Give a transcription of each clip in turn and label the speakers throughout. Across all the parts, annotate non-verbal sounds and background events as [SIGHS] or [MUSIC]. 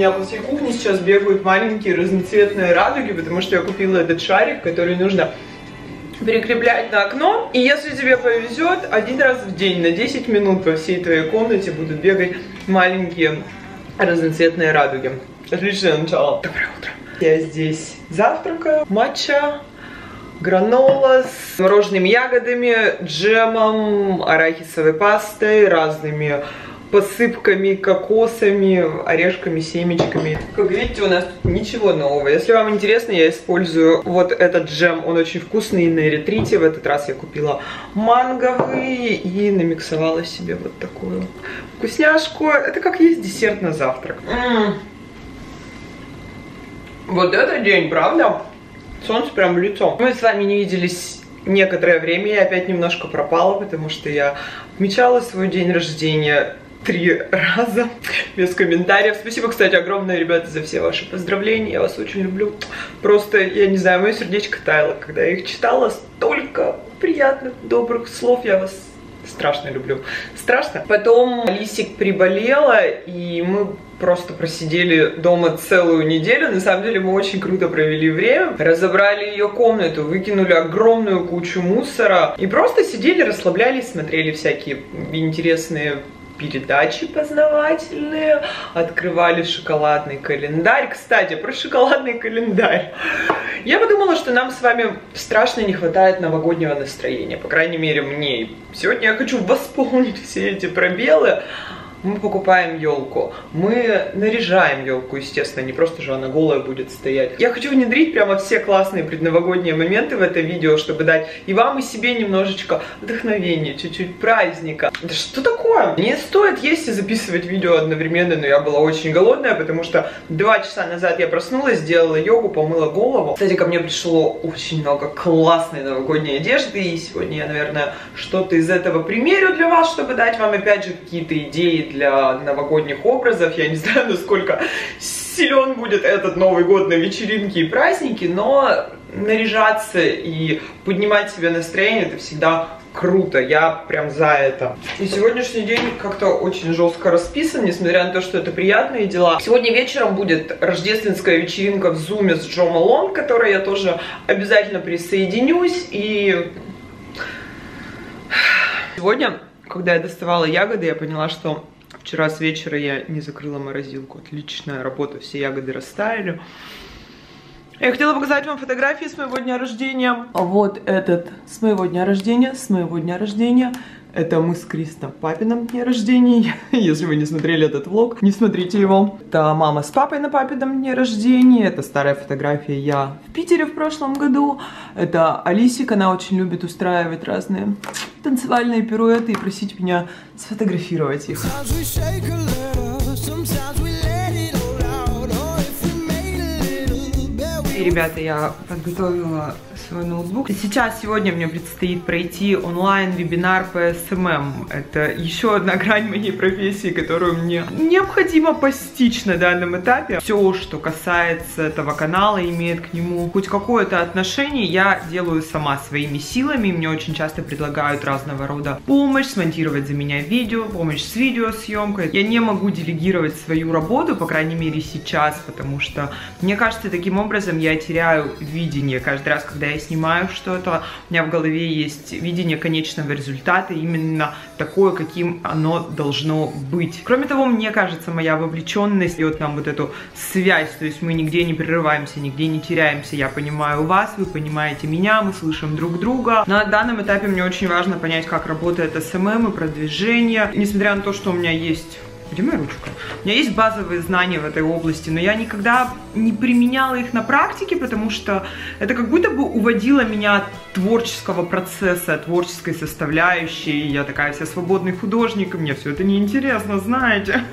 Speaker 1: меня по всей кухне сейчас бегают маленькие разноцветные радуги, потому что я купила этот шарик, который нужно прикреплять на окно. И если тебе повезет, один раз в день на 10 минут по всей твоей комнате будут бегать маленькие разноцветные радуги. Отличное начало. Доброе утро. Я здесь завтракаю. Матча, гранола с морожеными ягодами, джемом, арахисовой пастой, разными посыпками, кокосами, орешками, семечками. Как видите, у нас тут ничего нового. Если вам интересно, я использую вот этот джем. Он очень вкусный на ретрите. В этот раз я купила манговый и намиксовала себе вот такую вкусняшку. Это как есть десерт на завтрак. М -м -м. Вот это день, правда? Солнце прям в лицо. Мы с вами не виделись некоторое время, я опять немножко пропала, потому что я отмечала свой день рождения три раза без комментариев. Спасибо, кстати, огромное, ребята, за все ваши поздравления. Я вас очень люблю. Просто, я не знаю, мое сердечко таяло, когда я их читала. Столько приятных, добрых слов. Я вас страшно люблю. Страшно. Потом Лисик приболела, и мы просто просидели дома целую неделю. На самом деле мы очень круто провели время. Разобрали ее комнату, выкинули огромную кучу мусора. И просто сидели, расслаблялись, смотрели всякие интересные передачи познавательные, открывали шоколадный календарь. Кстати, про шоколадный календарь. Я подумала, что нам с вами страшно не хватает новогоднего настроения, по крайней мере мне. Сегодня я хочу восполнить все эти пробелы мы покупаем елку, мы наряжаем елку, естественно, не просто же она голая будет стоять. Я хочу внедрить прямо все классные предновогодние моменты в это видео, чтобы дать и вам, и себе немножечко вдохновения, чуть-чуть праздника. Да что такое? Не стоит есть и записывать видео одновременно, но я была очень голодная, потому что два часа назад я проснулась, сделала йогу, помыла голову. Кстати, ко мне пришло очень много классной новогодней одежды, и сегодня я, наверное, что-то из этого примерю для вас, чтобы дать вам, опять же, какие-то идеи для новогодних образов. Я не знаю, [LAUGHS] насколько силен будет этот Новый год на вечеринки и праздники, но наряжаться и поднимать себе настроение это всегда круто, я прям за это. И сегодняшний день как-то очень жестко расписан, несмотря на то, что это приятные дела. Сегодня вечером будет рождественская вечеринка в зуме с Джо Малон, к которой я тоже обязательно присоединюсь. И [SIGHS] сегодня, когда я доставала ягоды, я поняла, что Вчера с вечера я не закрыла морозилку. Отличная работа, все ягоды растаяли. Я хотела показать вам фотографии с моего дня рождения. Вот этот с моего дня рождения, с моего дня рождения. Это мы с Кристо папином дне рождения. [LAUGHS] Если вы не смотрели этот влог, не смотрите его. Это мама с папой на папином дне рождения. Это старая фотография я в Питере в прошлом году. Это Алисик, она очень любит устраивать разные танцевальные пируэты и просить меня сфотографировать их. И, ребята, я подготовила свой ноутбук. Сейчас, сегодня мне предстоит пройти онлайн-вебинар по SMM. Это еще одна грань моей профессии, которую мне необходимо постичь на данном этапе. Все, что касается этого канала, имеет к нему хоть какое-то отношение, я делаю сама своими силами. Мне очень часто предлагают разного рода помощь, смонтировать за меня видео, помощь с видеосъемкой. Я не могу делегировать свою работу, по крайней мере сейчас, потому что мне кажется, таким образом я теряю видение каждый раз, когда я снимаю что-то, у меня в голове есть видение конечного результата, именно такое, каким оно должно быть. Кроме того, мне кажется, моя вовлеченность дает нам вот эту связь, то есть мы нигде не прерываемся, нигде не теряемся. Я понимаю вас, вы понимаете меня, мы слышим друг друга. На данном этапе мне очень важно понять, как работает SMM и продвижение. Несмотря на то, что у меня есть где моя ручка? У меня есть базовые знания в этой области, но я никогда не применяла их на практике, потому что это как будто бы уводило меня от творческого процесса, творческой составляющей. Я такая вся свободный художник, и мне все это неинтересно, знаете.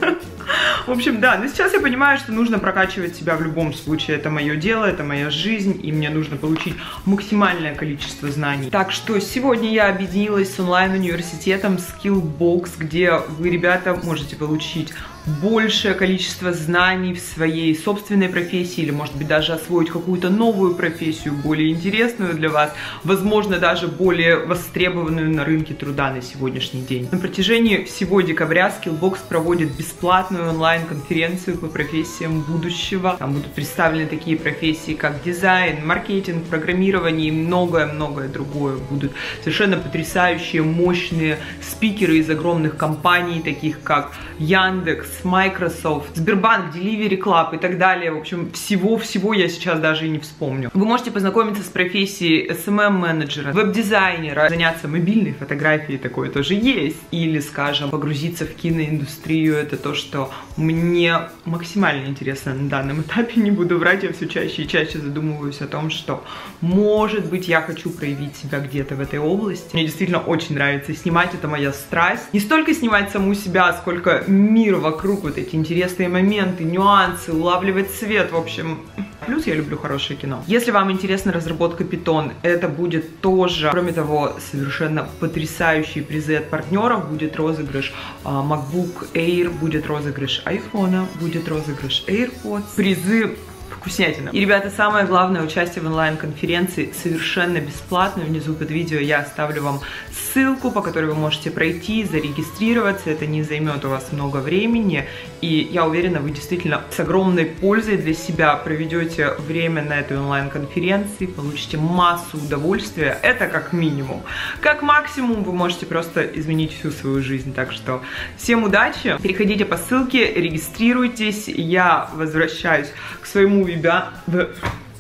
Speaker 1: В общем, да, но сейчас я понимаю, что нужно прокачивать себя в любом случае. Это мое дело, это моя жизнь, и мне нужно получить максимальное количество знаний. Так что сегодня я объединилась с онлайн-университетом Skillbox, где вы, ребята, можете получить большее количество знаний в своей собственной профессии или, может быть, даже освоить какую-то новую профессию, более интересную для вас, возможно, даже более востребованную на рынке труда на сегодняшний день. На протяжении всего декабря Skillbox проводит бесплатную онлайн-конференцию по профессиям будущего. Там будут представлены такие профессии, как дизайн, маркетинг, программирование и многое-многое другое. Будут совершенно потрясающие, мощные спикеры из огромных компаний, таких как Яндекс, Microsoft, Сбербанк, Delivery Club и так далее. В общем, всего-всего я сейчас даже и не вспомню. Вы можете познакомиться с профессией SMM-менеджера, веб-дизайнера, заняться мобильной фотографией, такое тоже есть. Или, скажем, погрузиться в киноиндустрию. Это то, что мне максимально интересно на данном этапе. Не буду врать, я все чаще и чаще задумываюсь о том, что, может быть, я хочу проявить себя где-то в этой области. Мне действительно очень нравится снимать, это моя страсть. Не столько снимать саму себя, сколько мир вокруг вокруг вот эти интересные моменты, нюансы, улавливать цвет, в общем. Плюс я люблю хорошее кино. Если вам интересна разработка Python, это будет тоже, кроме того, совершенно потрясающие призы от партнеров. Будет розыгрыш uh, MacBook Air, будет розыгрыш iPhone, будет розыгрыш AirPods. Призы вкуснятина. И, ребята, самое главное, участие в онлайн-конференции совершенно бесплатно. Внизу под видео я оставлю вам ссылку, по которой вы можете пройти, зарегистрироваться. Это не займет у вас много времени. И я уверена, вы действительно с огромной пользой для себя проведете время на этой онлайн-конференции, получите массу удовольствия. Это как минимум. Как максимум вы можете просто изменить всю свою жизнь. Так что всем удачи. Переходите по ссылке, регистрируйтесь. Я возвращаюсь к своему вебя...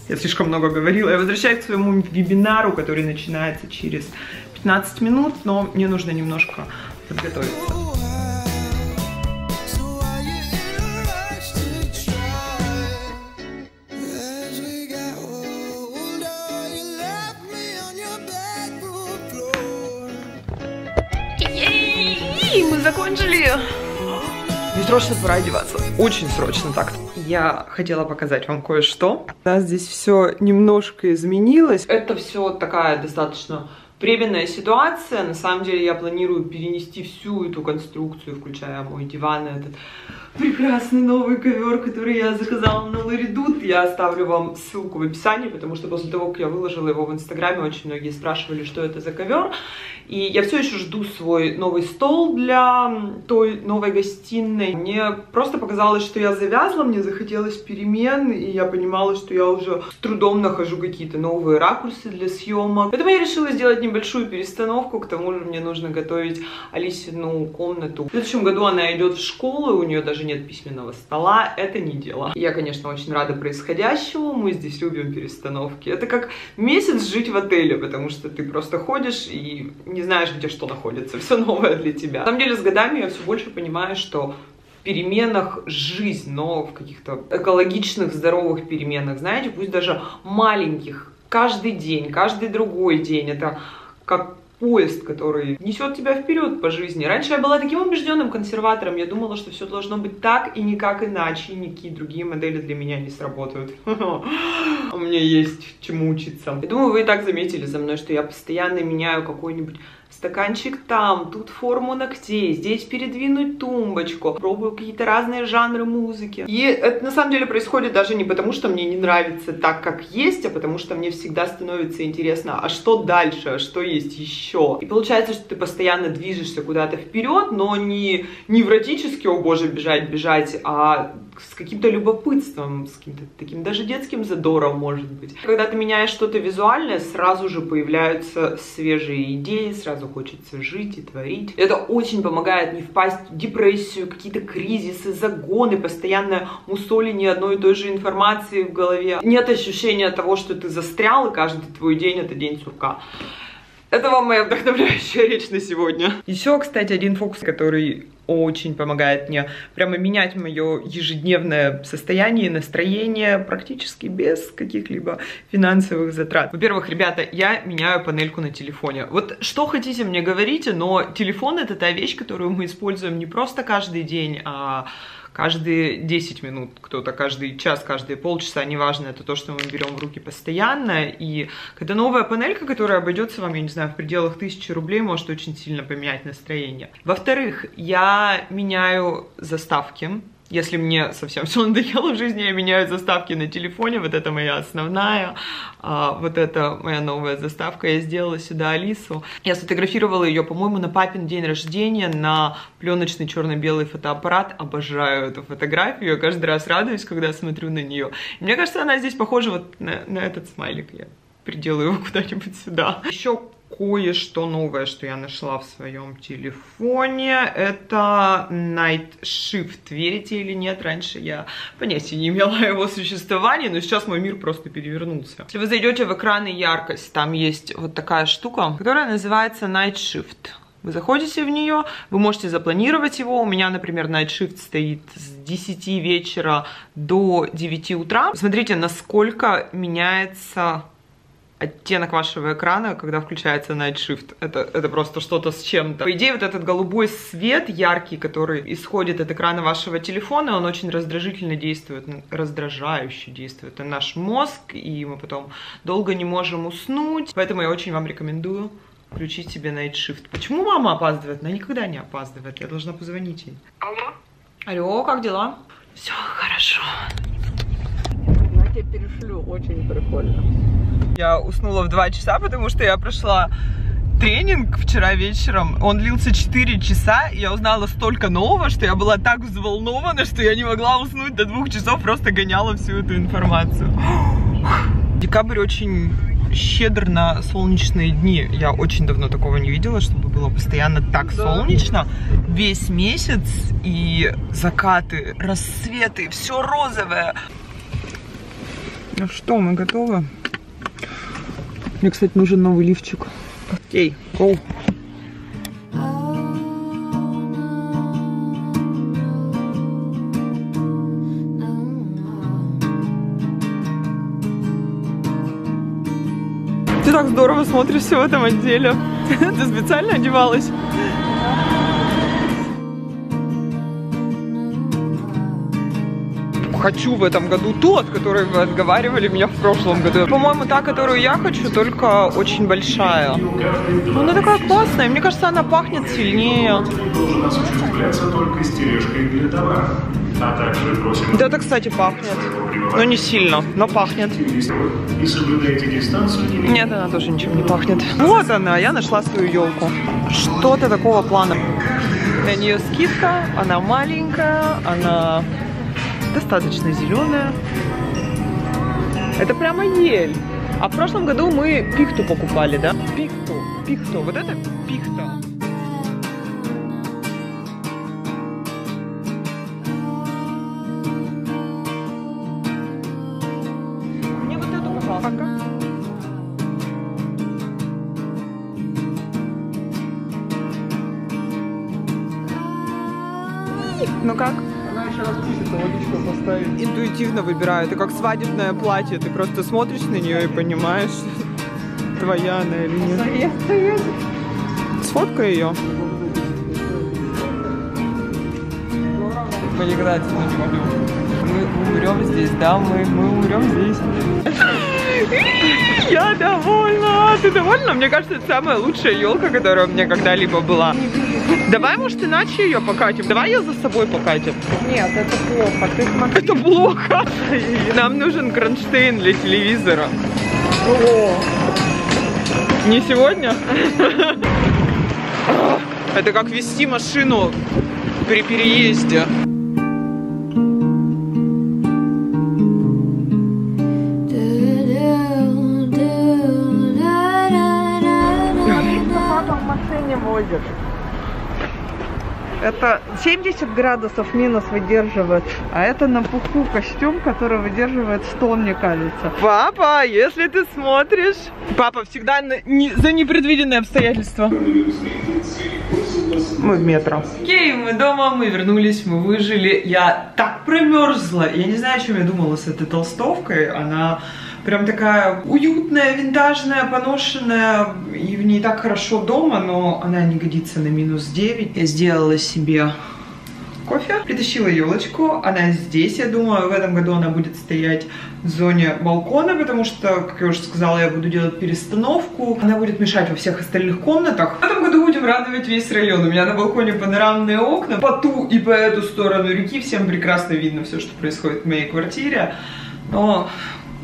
Speaker 1: Я слишком много говорила. Я возвращаюсь к своему вебинару, который начинается через 15 минут, но мне нужно немножко подготовиться. Срочно пора одеваться. Очень срочно так. Я хотела показать вам кое-что. У здесь все немножко изменилось. Это все такая достаточно временная ситуация. На самом деле я планирую перенести всю эту конструкцию, включая мой диван, этот прекрасный новый ковер, который я заказала на Ларидут. Я оставлю вам ссылку в описании, потому что после того, как я выложила его в Инстаграме, очень многие спрашивали, что это за ковер. И я все еще жду свой новый стол для той новой гостиной. Мне просто показалось, что я завязла, мне захотелось перемен, и я понимала, что я уже с трудом нахожу какие-то новые ракурсы для съемок. Поэтому я решила сделать небольшую перестановку, к тому же мне нужно готовить Алисину комнату. В следующем году она идет в школу, у нее даже нет письменного стола, это не дело. Я, конечно, очень рада происходящему, мы здесь любим перестановки. Это как месяц жить в отеле, потому что ты просто ходишь и не знаешь, где что находится, [LAUGHS] все новое для тебя. На самом деле, с годами я все больше понимаю, что переменах жизнь, но в каких-то экологичных, здоровых переменах, знаете, пусть даже маленьких, каждый день, каждый другой день, это как поезд, который несет тебя вперед по жизни. Раньше я была таким убежденным консерватором, я думала, что все должно быть так и никак иначе, никакие другие модели для меня не сработают. [LAUGHS] У меня есть чему учиться. Я думаю, вы и так заметили за мной, что я постоянно меняю какой-нибудь стаканчик там, тут форму ногтей, здесь передвинуть тумбочку, пробую какие-то разные жанры музыки. И это на самом деле происходит даже не потому, что мне не нравится так, как есть, а потому что мне всегда становится интересно, а что дальше, а что есть еще. И получается, что ты постоянно движешься куда-то вперед, но не невротически, о боже, бежать, бежать, а с каким-то любопытством, с каким-то таким даже детским задором, может быть. Когда ты меняешь что-то визуальное, сразу же появляются свежие идеи, сразу хочется жить и творить. Это очень помогает не впасть в депрессию, какие-то кризисы, загоны, постоянное мусоление одной и той же информации в голове. Нет ощущения того, что ты застрял, и каждый твой день это день сурка. Это вам моя вдохновляющая речь на сегодня. Еще, кстати, один фокус, который очень помогает мне прямо менять мое ежедневное состояние и настроение практически без каких-либо финансовых затрат. Во-первых, ребята, я меняю панельку на телефоне. Вот что хотите мне говорите, но телефон это та вещь, которую мы используем не просто каждый день, а каждые 10 минут, кто-то каждый час, каждые полчаса, неважно, это то, что мы берем в руки постоянно, и когда новая панелька, которая обойдется вам, я не знаю, в пределах тысячи рублей, может очень сильно поменять настроение. Во-вторых, я меняю заставки, если мне совсем все надоело в жизни, я меняю заставки на телефоне. Вот это моя основная. А, вот это моя новая заставка. Я сделала сюда Алису. Я сфотографировала ее, по-моему, на папин день рождения на пленочный черно-белый фотоаппарат. Обожаю эту фотографию. Я каждый раз радуюсь, когда смотрю на нее. Мне кажется, она здесь похожа вот на, на этот смайлик. Я приделаю его куда-нибудь сюда. Еще кое-что новое, что я нашла в своем телефоне. Это Night Shift. Верите или нет? Раньше я понятия не имела его существовании, но сейчас мой мир просто перевернулся. Если вы зайдете в экран и яркость, там есть вот такая штука, которая называется Night Shift. Вы заходите в нее, вы можете запланировать его. У меня, например, Night Shift стоит с 10 вечера до 9 утра. Смотрите, насколько меняется оттенок вашего экрана, когда включается Night Shift. Это, это просто что-то с чем-то. По идее, вот этот голубой свет яркий, который исходит от экрана вашего телефона, он очень раздражительно действует, раздражающе действует на наш мозг, и мы потом долго не можем уснуть. Поэтому я очень вам рекомендую включить себе Night Shift. Почему мама опаздывает? Она никогда не опаздывает. Я должна позвонить ей.
Speaker 2: Алло?
Speaker 1: Алло, как дела? Все хорошо.
Speaker 2: Тебе перешлю, очень прикольно.
Speaker 1: Я уснула в 2 часа, потому что я прошла тренинг вчера вечером. Он длился 4 часа, и я узнала столько нового, что я была так взволнована, что я не могла уснуть до двух часов, просто гоняла всю эту информацию. [GASPS] Декабрь очень щедр на солнечные дни. Я очень давно такого не видела, чтобы было постоянно так да. солнечно. Весь месяц и закаты, рассветы, все розовое. Ну что, мы готовы? Мне, кстати, нужен новый лифчик. Окей, go. Ты так здорово смотришься в этом отделе. [LAUGHS] Ты специально одевалась? Хочу в этом году ту, от которой вы отговаривали меня в прошлом году. По-моему, та, которую я хочу, только очень большая. Ну, она такая классная. Мне кажется, она пахнет сильнее. Да, это, кстати, пахнет. Но не сильно, но пахнет. Нет, она тоже ничем не пахнет. Вот она, я нашла свою елку. Что-то такого плана. На нее скидка, она маленькая, она достаточно зеленая. Это прямо ель. А в прошлом году мы пихту покупали, да? Пихту, пихту. Вот это пихта. Интуитивно выбираю. Это как свадебное платье. Ты просто смотришь на нее и понимаешь, твоя она или нет. Сфоткай ее. Мы никогда отсюда не могу. Мы умрем здесь, да? Мы, мы умрем здесь. Я довольна. Ты довольна? Мне кажется, это самая лучшая елка, которая у меня когда-либо была. Давай, может, иначе ее покатим? Давай ее за собой покатим.
Speaker 2: Нет, это плохо. Ты смотри.
Speaker 1: Это плохо. Нам нужен кронштейн для телевизора.
Speaker 2: О.
Speaker 1: Не сегодня? Это как вести машину при переезде.
Speaker 2: Это 70 градусов минус выдерживает, а это на пуху костюм, который выдерживает 100, мне кажется.
Speaker 1: Папа, если ты смотришь... Папа, всегда не, за непредвиденные обстоятельства. Мы в метро. Окей, мы дома, мы вернулись, мы выжили. Я так промерзла. Я не знаю, о чем я думала с этой толстовкой. Она прям такая уютная, винтажная, поношенная. И в ней так хорошо дома, но она не годится на минус 9. Я сделала себе кофе. Притащила елочку, она здесь, я думаю, в этом году она будет стоять в зоне балкона, потому что, как я уже сказала, я буду делать перестановку. Она будет мешать во всех остальных комнатах. В этом году будем радовать весь район. У меня на балконе панорамные окна. По ту и по эту сторону реки всем прекрасно видно все, что происходит в моей квартире. Но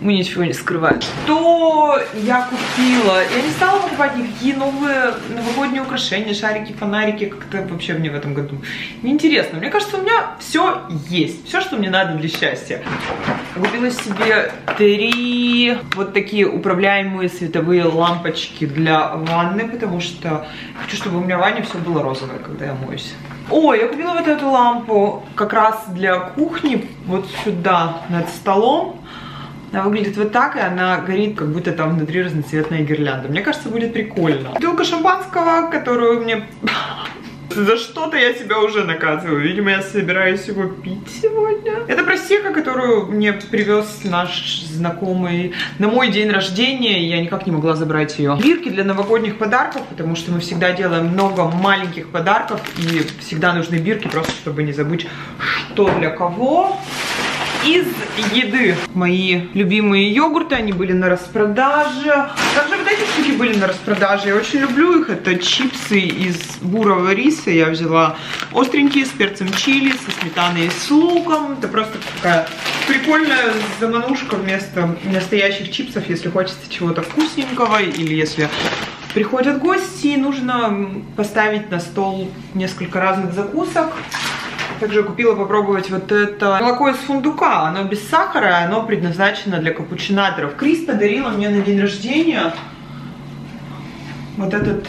Speaker 1: мы ничего не скрываем. Что я купила? Я не стала покупать никакие новые новогодние украшения, шарики, фонарики, как-то вообще мне в этом году неинтересно. Мне кажется, у меня все есть, все, что мне надо для счастья. Купила себе три вот такие управляемые световые лампочки для ванны, потому что хочу, чтобы у меня в ванне все было розовое, когда я моюсь. Ой, я купила вот эту лампу как раз для кухни, вот сюда, над столом. Она выглядит вот так, и она горит, как будто там внутри разноцветная гирлянда. Мне кажется, будет прикольно. Бутылка шампанского, которую мне... [LAUGHS] За что-то я себя уже наказываю. Видимо, я собираюсь его пить сегодня. Это просека, которую мне привез наш знакомый на мой день рождения. Я никак не могла забрать ее. Бирки для новогодних подарков, потому что мы всегда делаем много маленьких подарков. И всегда нужны бирки, просто чтобы не забыть, что для кого из еды. Мои любимые йогурты, они были на распродаже. Также вот эти штуки были на распродаже. Я очень люблю их. Это чипсы из бурого риса. Я взяла остренькие с перцем чили, со сметаной и с луком. Это просто такая прикольная заманушка вместо настоящих чипсов, если хочется чего-то вкусненького или если приходят гости, нужно поставить на стол несколько разных закусок. Также купила попробовать вот это молоко из фундука. Оно без сахара, оно предназначено для капучинаторов. Крис подарила мне на день рождения вот этот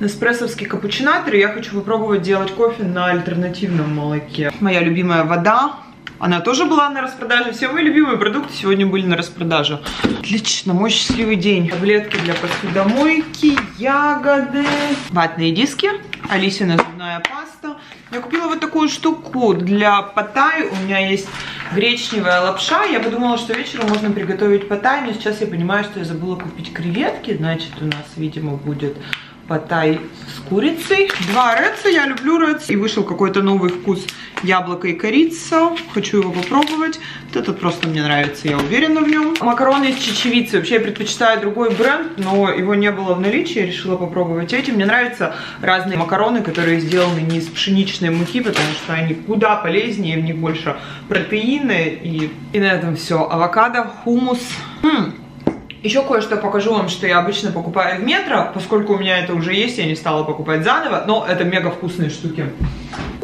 Speaker 1: неспрессовский капучинатор. И я хочу попробовать делать кофе на альтернативном молоке. Моя любимая вода. Она тоже была на распродаже. Все мои любимые продукты сегодня были на распродаже. Отлично, мой счастливый день. Таблетки для посудомойки, ягоды, ватные диски, Алисина зубная паста. Я купила вот такую штуку для паттай. У меня есть гречневая лапша. Я подумала, что вечером можно приготовить паттай, но сейчас я понимаю, что я забыла купить креветки. Значит, у нас, видимо, будет паттай с курицей. Два рэца, я люблю рэц. И вышел какой-то новый вкус яблоко и корица. Хочу его попробовать. Вот этот просто мне нравится, я уверена в нем. Макароны из чечевицы. Вообще я предпочитаю другой бренд, но его не было в наличии. Я решила попробовать эти. Мне нравятся разные макароны, которые сделаны не из пшеничной муки, потому что они куда полезнее, в них больше протеины. И, и на этом все. Авокадо, хумус. Хм. Еще кое-что покажу вам, что я обычно покупаю в метро, поскольку у меня это уже есть, я не стала покупать заново, но это мега вкусные штуки.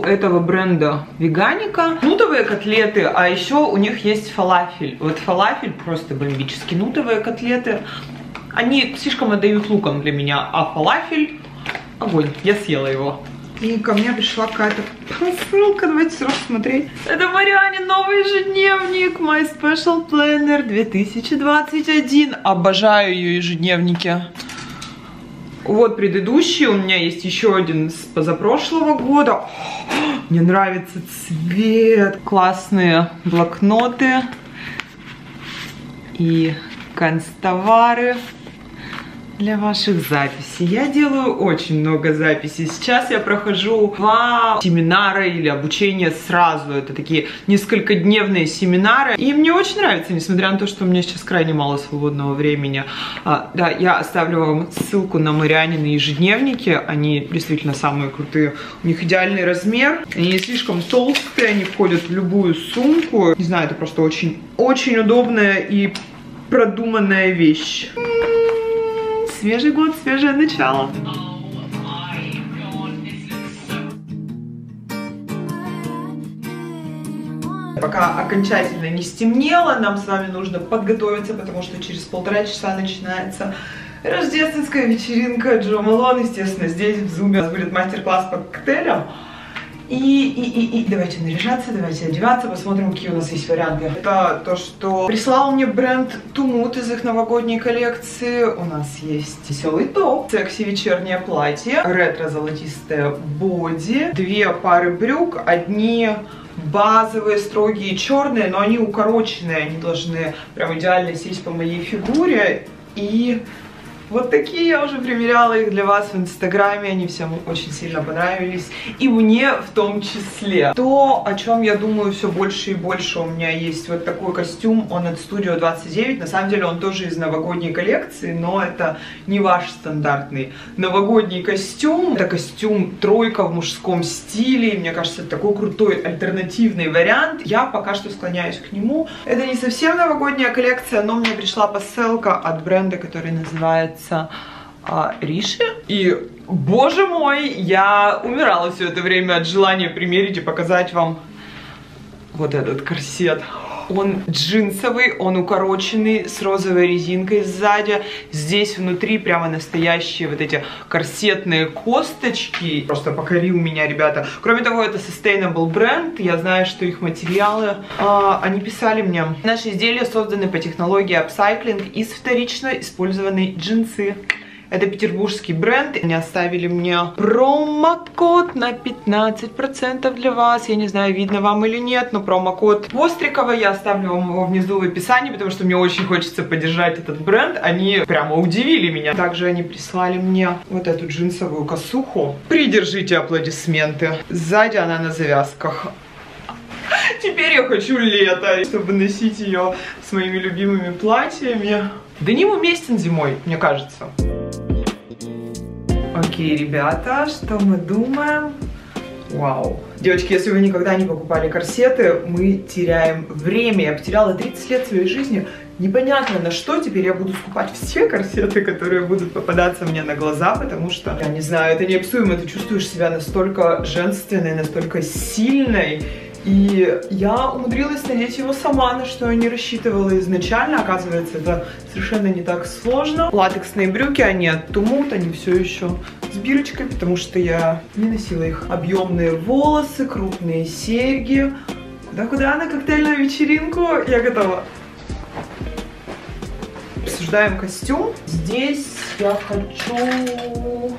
Speaker 1: Этого бренда веганика нутовые котлеты, а еще у них есть фалафель. Вот фалафель просто бомбический. Нутовые котлеты, они слишком отдают луком для меня, а фалафель огонь, я съела его. И ко мне пришла какая-то посылка, давайте сразу смотреть. Это Мариане новый ежедневник, My Special Planner 2021. Обожаю ее ежедневники. Вот предыдущий, у меня есть еще один с позапрошлого года. Мне нравится цвет. Классные блокноты и канцтовары для ваших записей. Я делаю очень много записей. Сейчас я прохожу два семинара или обучение сразу. Это такие несколько дневные семинары. И мне очень нравится, несмотря на то, что у меня сейчас крайне мало свободного времени. А, да, я оставлю вам ссылку на Марианины ежедневники. Они действительно самые крутые. У них идеальный размер. Они не слишком толстые, они входят в любую сумку. Не знаю, это просто очень, очень удобная и продуманная вещь свежий год, свежее начало. Пока окончательно не стемнело, нам с вами нужно подготовиться, потому что через полтора часа начинается рождественская вечеринка Джо Малон. Естественно, здесь в Зуме у нас будет мастер-класс по коктейлям. И, и, и, и давайте наряжаться, давайте одеваться, посмотрим, какие у нас есть варианты. Это то, что прислал мне бренд Тумут из их новогодней коллекции. У нас есть веселый топ, секси вечернее платье, ретро-золотистое боди, две пары брюк, одни базовые, строгие, черные, но они укороченные, они должны прям идеально сесть по моей фигуре. И вот такие я уже примеряла их для вас в инстаграме, они всем очень сильно понравились, и мне в том числе. То, о чем я думаю все больше и больше, у меня есть вот такой костюм, он от Studio 29, на самом деле он тоже из новогодней коллекции, но это не ваш стандартный новогодний костюм, это костюм тройка в мужском стиле, мне кажется, это такой крутой альтернативный вариант, я пока что склоняюсь к нему. Это не совсем новогодняя коллекция, но мне пришла посылка от бренда, который называется называется а, Риши. И, боже мой, я умирала все это время от желания примерить и показать вам вот этот корсет. Он джинсовый, он укороченный, с розовой резинкой сзади. Здесь внутри прямо настоящие вот эти корсетные косточки. Просто покорил меня, ребята. Кроме того, это sustainable бренд. Я знаю, что их материалы... А, они писали мне. Наши изделия созданы по технологии upcycling из вторично использованной джинсы. Это петербургский бренд. Они оставили мне промокод на 15% для вас. Я не знаю, видно вам или нет, но промокод Пострикова я оставлю вам его внизу в описании, потому что мне очень хочется поддержать этот бренд. Они прямо удивили меня. Также они прислали мне вот эту джинсовую косуху. Придержите аплодисменты. Сзади она на завязках. [LAUGHS] Теперь я хочу лето, чтобы носить ее с моими любимыми платьями. Деним уместен зимой, мне кажется. Окей, ребята, что мы думаем? Вау. Девочки, если вы никогда не покупали корсеты, мы теряем время. Я потеряла 30 лет своей жизни. Непонятно, на что теперь я буду скупать все корсеты, которые будут попадаться мне на глаза, потому что, я не знаю, это неописуемо. Ты чувствуешь себя настолько женственной, настолько сильной. И я умудрилась надеть его сама, на что я не рассчитывала изначально. Оказывается, это совершенно не так сложно. Латексные брюки, они от Тумут, они все еще с бирочкой, потому что я не носила их. Объемные волосы, крупные серьги. Куда-куда на коктейльную вечеринку? Я готова. Обсуждаем костюм. Здесь я хочу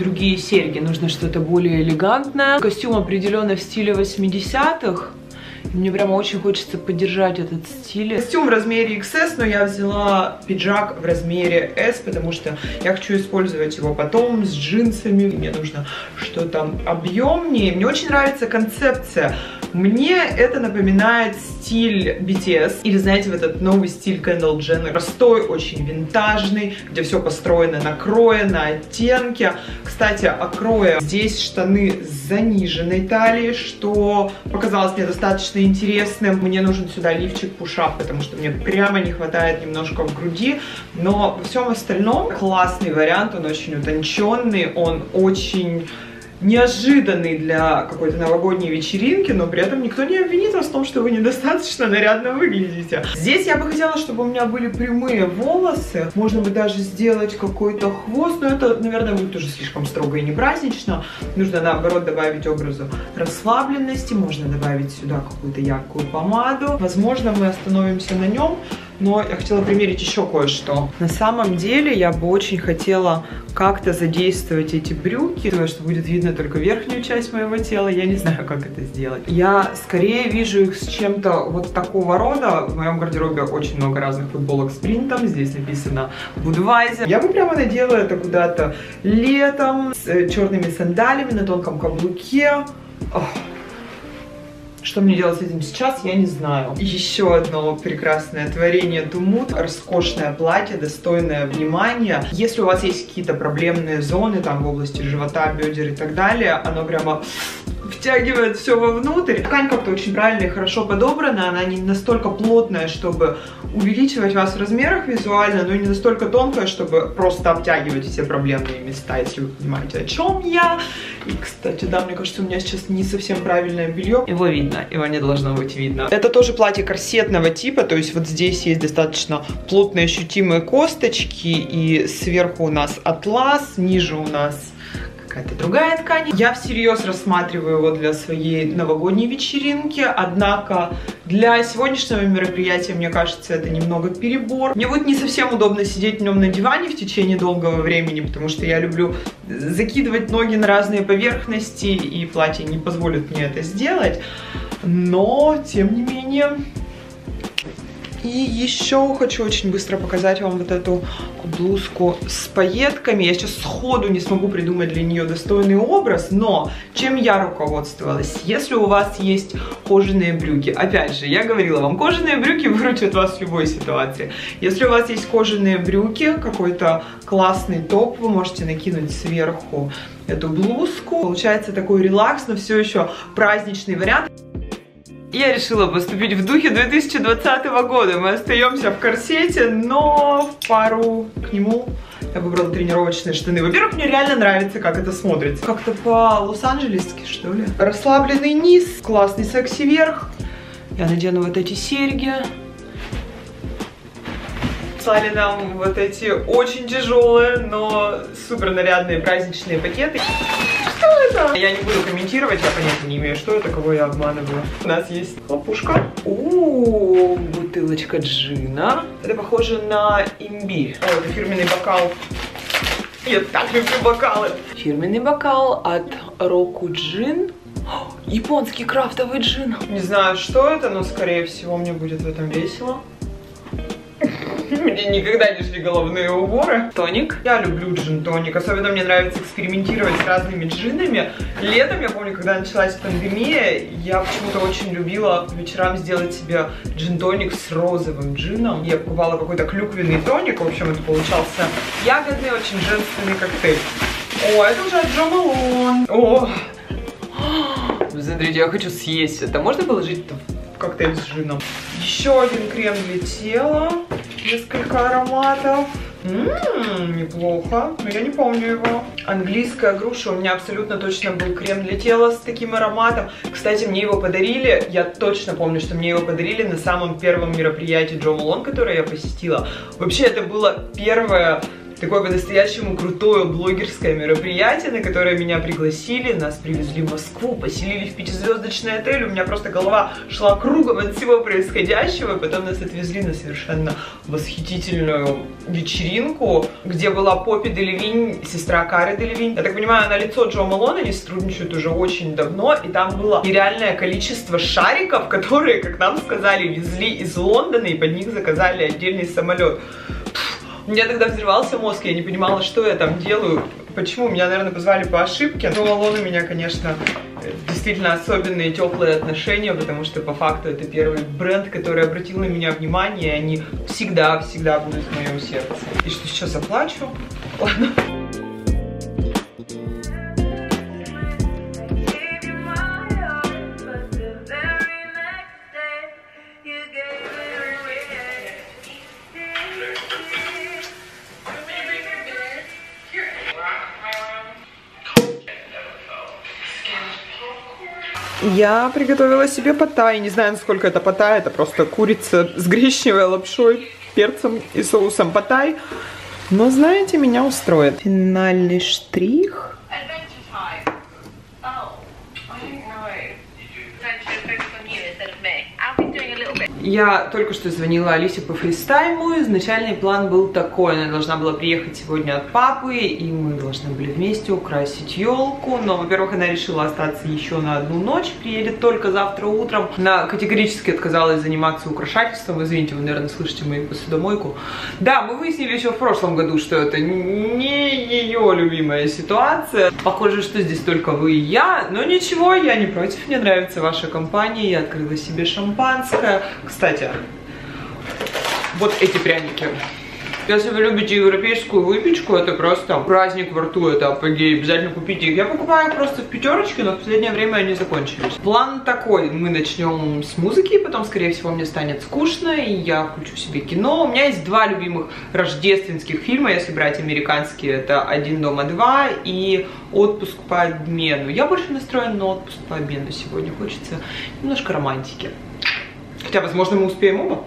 Speaker 1: другие серьги, нужно что-то более элегантное. Костюм определенно в стиле 80-х. Мне прямо очень хочется поддержать этот стиль. Костюм в размере XS, но я взяла пиджак в размере S, потому что я хочу использовать его потом с джинсами. Мне нужно что-то объемнее. Мне очень нравится концепция мне это напоминает стиль BTS, или знаете, вот этот новый стиль Кендалл Дженнер. Простой, очень винтажный, где все построено на крое, на оттенке. Кстати, о крое. Здесь штаны с заниженной талией, что показалось мне достаточно интересным. Мне нужен сюда лифчик пушап, потому что мне прямо не хватает немножко в груди. Но во всем остальном классный вариант, он очень утонченный, он очень неожиданный для какой-то новогодней вечеринки, но при этом никто не обвинит вас в том, что вы недостаточно нарядно выглядите. Здесь я бы хотела, чтобы у меня были прямые волосы, можно бы даже сделать какой-то хвост, но это, наверное, будет уже слишком строго и не празднично. Нужно, наоборот, добавить образу расслабленности, можно добавить сюда какую-то яркую помаду. Возможно, мы остановимся на нем, но я хотела примерить еще кое-что. На самом деле я бы очень хотела как-то задействовать эти брюки, что будет видно только верхнюю часть моего тела. Я не знаю, как это сделать. Я скорее вижу их с чем-то вот такого рода. В моем гардеробе очень много разных футболок с принтом. Здесь написано Budweiser. Я бы прямо надела это куда-то летом с э, черными сандалями на тонком каблуке. Ох, что мне делать с этим сейчас, я не знаю. Еще одно прекрасное творение Думут. Роскошное платье, достойное внимания. Если у вас есть какие-то проблемные зоны, там в области живота, бедер и так далее, оно прямо втягивает все вовнутрь. Ткань как-то очень правильно и хорошо подобрана, она не настолько плотная, чтобы увеличивать вас в размерах визуально, но не настолько тонкая, чтобы просто обтягивать все проблемные места, если вы понимаете, о чем я. И, кстати, да, мне кажется, у меня сейчас не совсем правильное белье. Его видно, его не должно быть видно. Это тоже платье корсетного типа, то есть вот здесь есть достаточно плотные ощутимые косточки, и сверху у нас атлас, ниже у нас какая-то другая ткань. Я всерьез рассматриваю его для своей новогодней вечеринки, однако для сегодняшнего мероприятия, мне кажется, это немного перебор. Мне будет не совсем удобно сидеть в нем на диване в течение долгого времени, потому что я люблю закидывать ноги на разные поверхности, и платье не позволит мне это сделать. Но, тем не менее, и еще хочу очень быстро показать вам вот эту блузку с пайетками. Я сейчас сходу не смогу придумать для нее достойный образ, но чем я руководствовалась? Если у вас есть кожаные брюки, опять же, я говорила вам, кожаные брюки выручат вас в любой ситуации. Если у вас есть кожаные брюки, какой-то классный топ, вы можете накинуть сверху эту блузку. Получается такой релакс, но все еще праздничный вариант. Я решила поступить в духе 2020 года. Мы остаемся в корсете, но в пару к нему я выбрала тренировочные штаны. Во-первых, мне реально нравится, как это смотрится. Как-то по-лос-анджелесски, что ли. Расслабленный низ, классный секси верх. Я надену вот эти серьги. Слали нам вот эти очень тяжелые, но супер нарядные праздничные пакеты. Что это? Я не буду комментировать, я понятия не имею, что это, кого я обманываю. У нас есть хлопушка. У, бутылочка джина. Это похоже на имбирь. О, это фирменный бокал. Я так люблю бокалы. Фирменный бокал от Року Джин. Японский крафтовый джин. Не знаю, что это, но скорее всего мне будет в этом весело. Мне никогда не шли головные уборы. Тоник. Я люблю джин-тоник. Особенно мне нравится экспериментировать с разными джинами. Летом, я помню, когда началась пандемия, я почему-то очень любила вечерам сделать себе джин-тоник с розовым джином. Я покупала какой-то клюквенный тоник. В общем, это получался ягодный, очень женственный коктейль. О, это уже от Джо Малон. О, Смотрите, я хочу съесть это. Можно положить в коктейль с джином? Еще один крем для тела несколько ароматов. Ммм, неплохо, но я не помню его. Английская груша, у меня абсолютно точно был крем для тела с таким ароматом. Кстати, мне его подарили, я точно помню, что мне его подарили на самом первом мероприятии Джо Малон, которое я посетила. Вообще, это было первое такое по-настоящему крутое блогерское мероприятие, на которое меня пригласили, нас привезли в Москву, поселили в пятизвездочный отель, у меня просто голова шла кругом от всего происходящего, и потом нас отвезли на совершенно восхитительную вечеринку, где была Поппи Делевинь, сестра Кары Делевинь. Я так понимаю, на лицо Джо Малона, они сотрудничают уже очень давно, и там было нереальное количество шариков, которые, как нам сказали, везли из Лондона, и под них заказали отдельный самолет. У меня тогда взрывался мозг, я не понимала, что я там делаю, почему. Меня, наверное, позвали по ошибке. Но у меня, конечно, действительно особенные теплые отношения, потому что по факту это первый бренд, который обратил на меня внимание, и они всегда-всегда будут в моем сердце. И что сейчас заплачу? Ладно. Я приготовила себе потай. Не знаю, насколько это потай. Это просто курица с гречневой лапшой, перцем и соусом потай. Но, знаете, меня устроит. Финальный штрих. Я только что звонила Алисе по фристайму. Изначальный план был такой. Она должна была приехать сегодня от папы, и мы должны были вместе украсить елку. Но, во-первых, она решила остаться еще на одну ночь. Приедет только завтра утром. Она категорически отказалась заниматься украшательством. Извините, вы, наверное, слышите мою посудомойку. Да, мы выяснили еще в прошлом году, что это не ее любимая ситуация. Похоже, что здесь только вы и я. Но ничего, я не против. Мне нравится ваша компания. Я открыла себе шампанское. Кстати, вот эти пряники. Если вы любите европейскую выпечку, это просто праздник во рту, это апогей, обязательно купите их. Я покупаю их просто в пятерочке, но в последнее время они закончились. План такой, мы начнем с музыки, потом, скорее всего, мне станет скучно, и я включу себе кино. У меня есть два любимых рождественских фильма, если брать американские, это «Один дома два» и «Отпуск по обмену». Я больше настроена на отпуск по обмену сегодня, хочется немножко романтики. Хотя, возможно, мы успеем оба.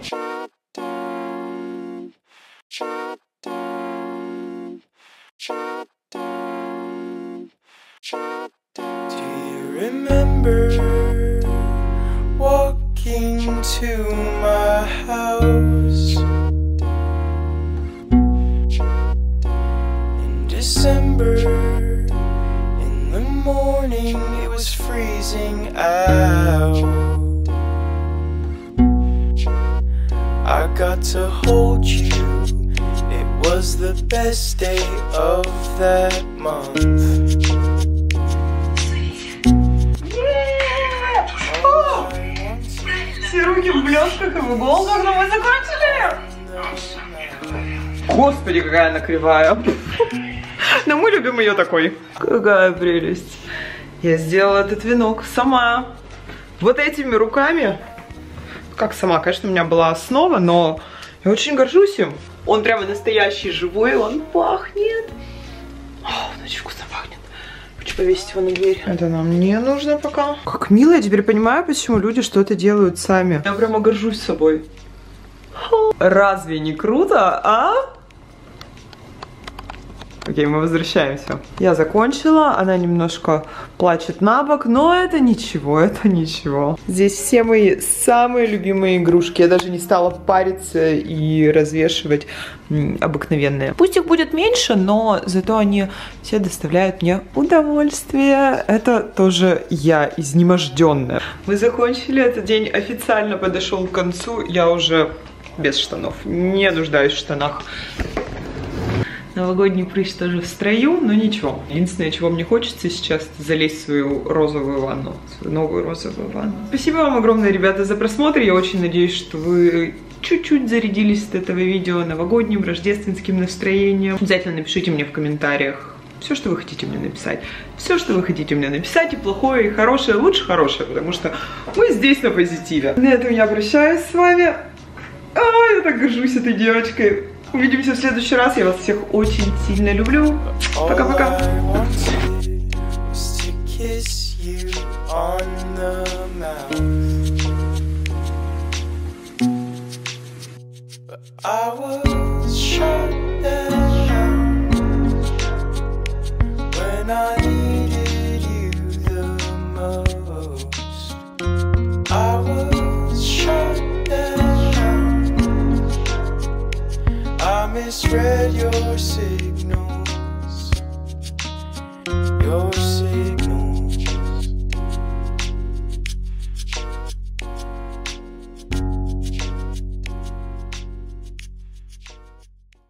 Speaker 1: Кривая. Но мы любим ее такой. Какая прелесть. Я сделала этот венок сама. Вот этими руками. Как сама, конечно, у меня была основа, но я очень горжусь им. Он прямо настоящий, живой, он пахнет. О, он очень вкусно пахнет. Хочу повесить его на дверь. Это нам не нужно пока. Как мило, я теперь понимаю, почему люди что-то делают сами. Я прямо горжусь собой. Разве не круто, а? Окей, мы возвращаемся. Я закончила, она немножко плачет на бок, но это ничего, это ничего. Здесь все мои самые любимые игрушки. Я даже не стала париться и развешивать обыкновенные. Пусть их будет меньше, но зато они все доставляют мне удовольствие. Это тоже я, изнеможденная. Мы закончили, этот день официально подошел к концу. Я уже без штанов, не нуждаюсь в штанах. Новогодний прыщ тоже в строю, но ничего. Единственное, чего мне хочется сейчас, залезть в свою розовую ванну, свою новую розовую ванну. Спасибо вам огромное, ребята, за просмотр. Я очень надеюсь, что вы чуть-чуть зарядились от этого видео новогодним, рождественским настроением. Обязательно напишите мне в комментариях все, что вы хотите мне написать. Все, что вы хотите мне написать, и плохое, и хорошее, лучше хорошее, потому что мы здесь на позитиве. На этом я прощаюсь с вами. А, я так горжусь этой девочкой. Увидимся в следующий раз. Я вас всех очень сильно люблю. Пока-пока.
Speaker 3: I was shut down when I spread your signals. Your